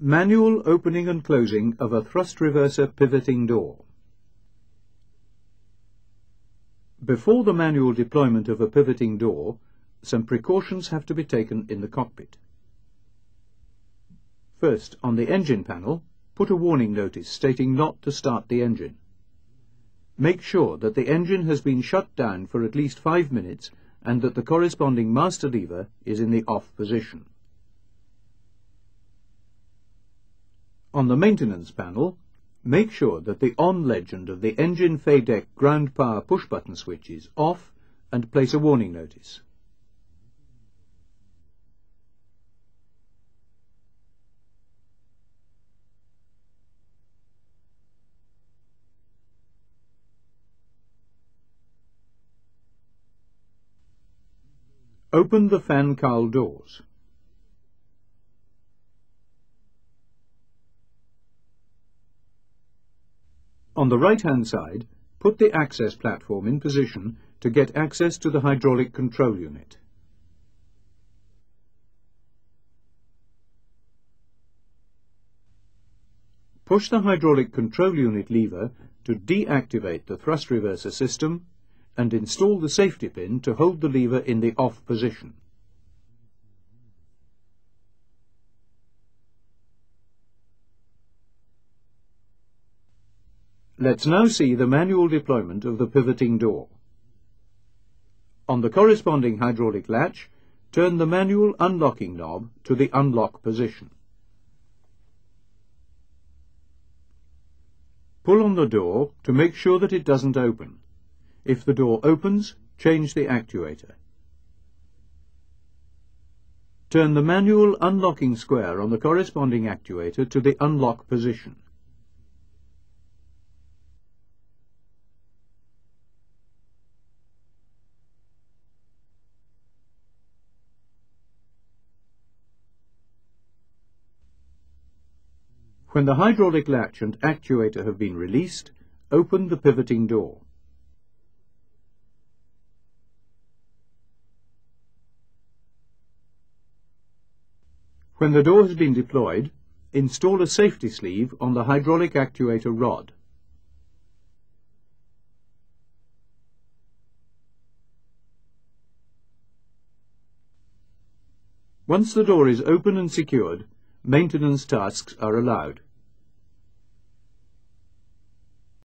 Manual opening and closing of a thrust reverser pivoting door. Before the manual deployment of a pivoting door, some precautions have to be taken in the cockpit. First, on the engine panel, put a warning notice stating not to start the engine. Make sure that the engine has been shut down for at least five minutes and that the corresponding master lever is in the off position. On the maintenance panel, make sure that the on legend of the engine FADEC ground power push button switch is off and place a warning notice. Open the fan cowl doors. On the right-hand side, put the access platform in position to get access to the hydraulic control unit. Push the hydraulic control unit lever to deactivate the thrust reverser system and install the safety pin to hold the lever in the off position. Let's now see the manual deployment of the pivoting door. On the corresponding hydraulic latch, turn the manual unlocking knob to the unlock position. Pull on the door to make sure that it doesn't open. If the door opens, change the actuator. Turn the manual unlocking square on the corresponding actuator to the unlock position. When the hydraulic latch and actuator have been released, open the pivoting door. When the door has been deployed, install a safety sleeve on the hydraulic actuator rod. Once the door is open and secured, maintenance tasks are allowed.